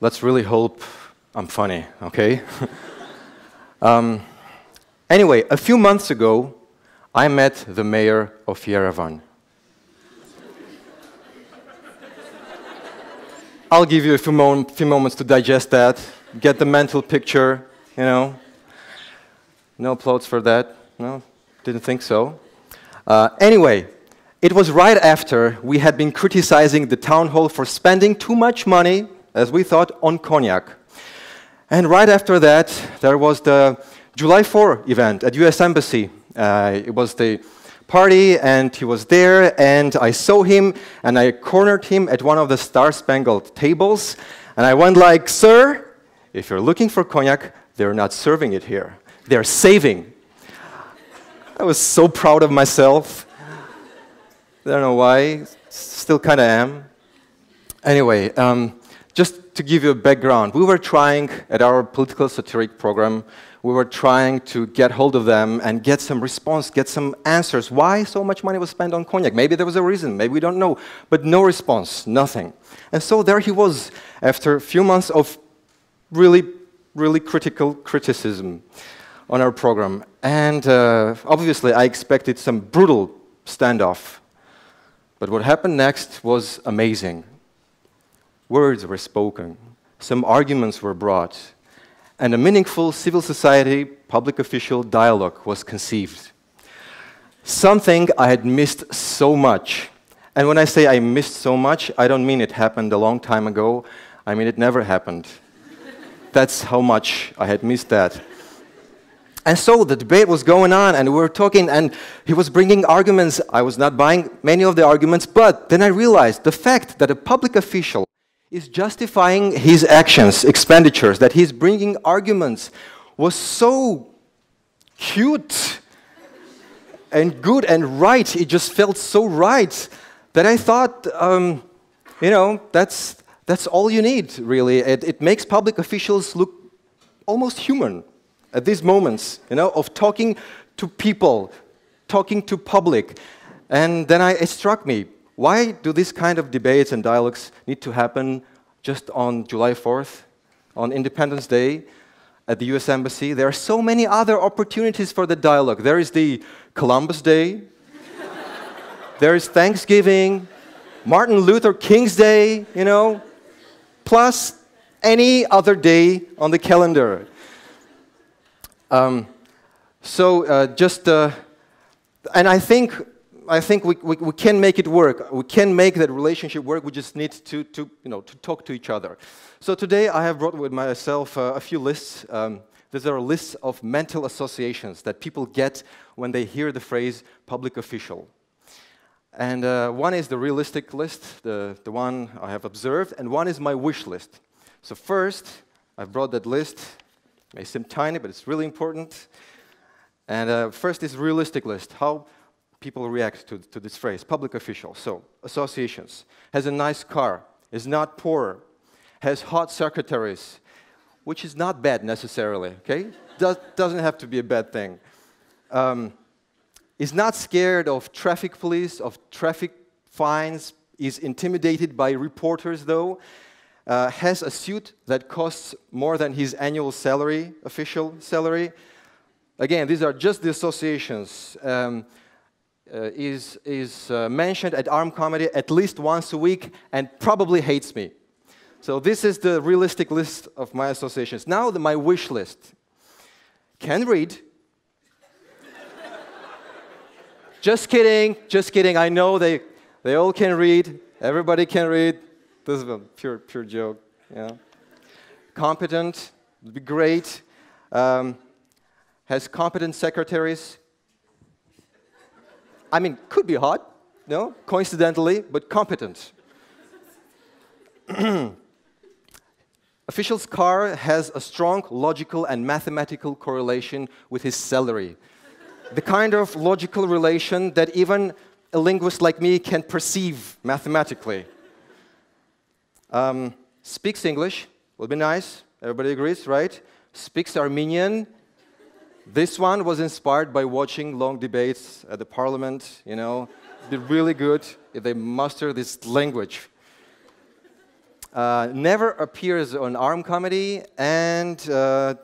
let's really hope I'm funny, okay? um, anyway, a few months ago, I met the mayor of Yerevan. I'll give you a few, mo few moments to digest that, get the mental picture, you know. No applause for that? No? Didn't think so. Uh, anyway, it was right after we had been criticizing the town hall for spending too much money, as we thought, on cognac. And right after that, there was the July 4 event at US Embassy. Uh, it was the party, and he was there, and I saw him, and I cornered him at one of the star-spangled tables, and I went like, sir, if you're looking for cognac, they're not serving it here. They're saving. I was so proud of myself. I don't know why, still kind of am. Anyway, um, to give you a background, we were trying at our political satiric program we were trying to get hold of them and get some response, get some answers. Why so much money was spent on cognac? Maybe there was a reason, maybe we don't know, but no response, nothing. And so there he was after a few months of really, really critical criticism on our program. And uh, obviously, I expected some brutal standoff. But what happened next was amazing. Words were spoken, some arguments were brought, and a meaningful civil society public official dialogue was conceived. Something I had missed so much. And when I say I missed so much, I don't mean it happened a long time ago, I mean it never happened. That's how much I had missed that. And so the debate was going on, and we were talking, and he was bringing arguments. I was not buying many of the arguments, but then I realized the fact that a public official is justifying his actions, expenditures, that he's bringing arguments, was so cute and good and right. It just felt so right that I thought, um, you know, that's, that's all you need, really. It, it makes public officials look almost human at these moments, you know, of talking to people, talking to public. And then I, it struck me, why do these kind of debates and dialogues need to happen just on July 4th, on Independence Day, at the US Embassy? There are so many other opportunities for the dialogue. There is the Columbus Day, there is Thanksgiving, Martin Luther King's Day, you know, plus any other day on the calendar. Um, so uh, just, uh, and I think I think we, we, we, can make it work. We can make that relationship work. We just need to, to, you know, to talk to each other. So today I have brought with myself uh, a few lists. Um, these are lists of mental associations that people get when they hear the phrase public official. And uh, one is the realistic list, the, the one I have observed, and one is my wish list. So first, I've brought that list. It may seem tiny, but it's really important. And uh, first is realistic list. How people react to, to this phrase, public official. So, associations. Has a nice car, is not poor, has hot secretaries, which is not bad necessarily, okay? Does, doesn't have to be a bad thing. Um, is not scared of traffic police, of traffic fines, is intimidated by reporters though, uh, has a suit that costs more than his annual salary, official salary. Again, these are just the associations. Um, is, is uh, mentioned at ArmComedy at least once a week and probably hates me. So this is the realistic list of my associations. Now the, my wish list. Can read. just kidding, just kidding. I know they, they all can read. Everybody can read. This is a pure, pure joke. Yeah. Competent, would be great. Um, has competent secretaries, I mean, could be hot, no, coincidentally, but competent. Official's car has a strong logical and mathematical correlation with his salary. the kind of logical relation that even a linguist like me can perceive mathematically. Um, speaks English, will be nice, everybody agrees, right? Speaks Armenian, this one was inspired by watching long debates at the parliament, you know. They're really good if they master this language. uh, never appears on ArmComedy, and uh,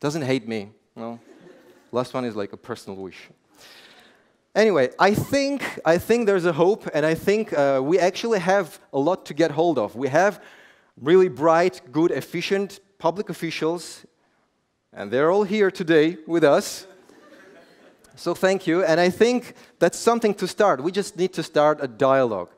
doesn't hate me. No. Last one is like a personal wish. Anyway, I think, I think there's a hope, and I think uh, we actually have a lot to get hold of. We have really bright, good, efficient public officials, and they're all here today with us. So thank you, and I think that's something to start. We just need to start a dialogue.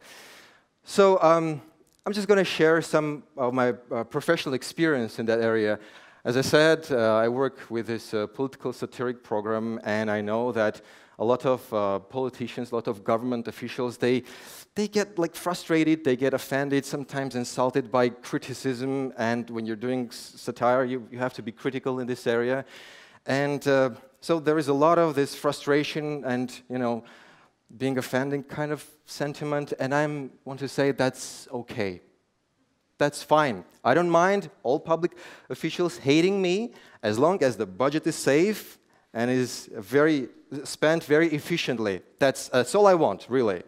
So um, I'm just going to share some of my uh, professional experience in that area. As I said, uh, I work with this uh, political satiric program, and I know that a lot of uh, politicians, a lot of government officials, they, they get like frustrated, they get offended, sometimes insulted by criticism. And when you're doing satire, you, you have to be critical in this area. And uh, so there is a lot of this frustration and, you know, being offending kind of sentiment. And I want to say that's okay. That's fine. I don't mind all public officials hating me as long as the budget is safe and is very spent very efficiently. That's, that's all I want, really.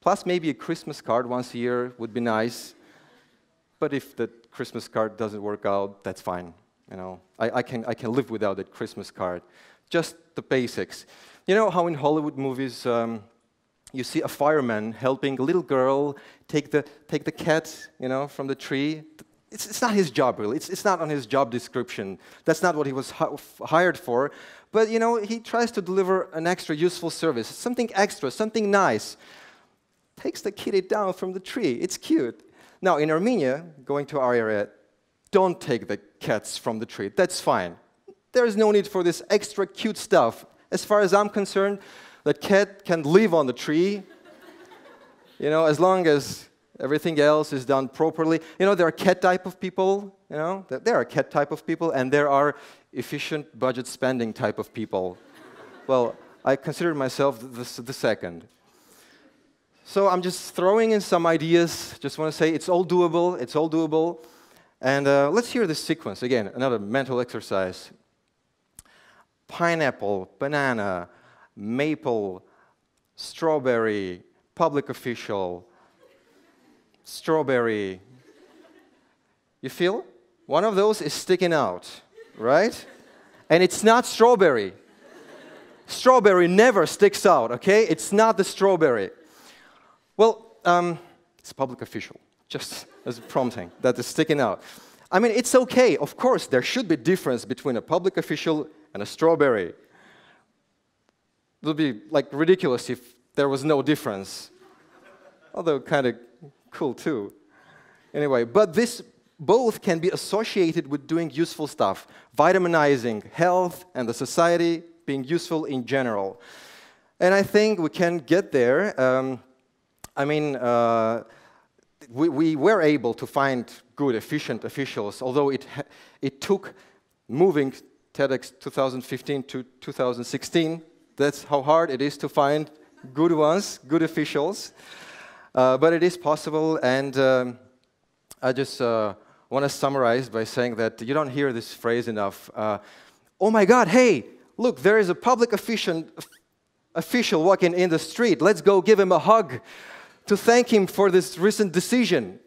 Plus, maybe a Christmas card once a year would be nice. But if the Christmas card doesn't work out, that's fine. You know, I, I, can, I can live without that Christmas card. Just the basics. You know how in Hollywood movies um, you see a fireman helping a little girl take the, take the cat you know, from the tree? It's, it's not his job, really. It's, it's not on his job description. That's not what he was hired for. But, you know, he tries to deliver an extra useful service, something extra, something nice. Takes the kitty down from the tree. It's cute. Now, in Armenia, going to our area, don't take the cats from the tree. That's fine. There is no need for this extra cute stuff. As far as I'm concerned, that cat can live on the tree, you know, as long as Everything else is done properly. You know, there are cat type of people, you know, there are cat type of people, and there are efficient budget spending type of people. well, I consider myself the, the second. So I'm just throwing in some ideas. Just want to say it's all doable. It's all doable. And uh, let's hear this sequence again. Another mental exercise. Pineapple, banana, maple, strawberry, public official, strawberry. You feel? One of those is sticking out, right? And it's not strawberry. strawberry never sticks out, okay? It's not the strawberry. Well, um, it's public official, just as a prompting that is sticking out. I mean, it's okay. Of course, there should be difference between a public official and a strawberry. It would be like ridiculous if there was no difference. Although kind of cool too. Anyway, but this both can be associated with doing useful stuff, vitaminizing health and the society, being useful in general. And I think we can get there. Um, I mean, uh, we, we, were able to find good, efficient officials, although it, it took moving TEDx 2015 to 2016. That's how hard it is to find good ones, good officials. Uh, but it is possible, and um, I just uh, want to summarize by saying that you don't hear this phrase enough. Uh, oh my God, hey, look, there is a public official, official walking in the street. Let's go give him a hug to thank him for this recent decision.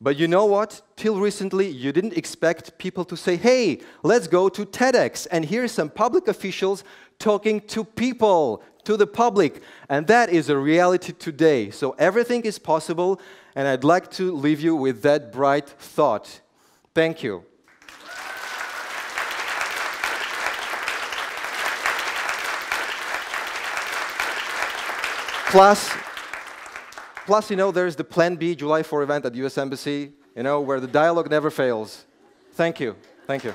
But you know what? Till recently, you didn't expect people to say, hey, let's go to TEDx and hear some public officials talking to people, to the public. And that is a reality today. So everything is possible, and I'd like to leave you with that bright thought. Thank you. Plus, plus, you know, there's the Plan B July 4 event at the US Embassy, you know, where the dialogue never fails. Thank you. Thank you.